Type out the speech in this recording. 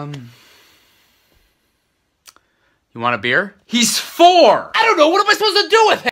Um, you want a beer? He's four. I don't know. What am I supposed to do with him?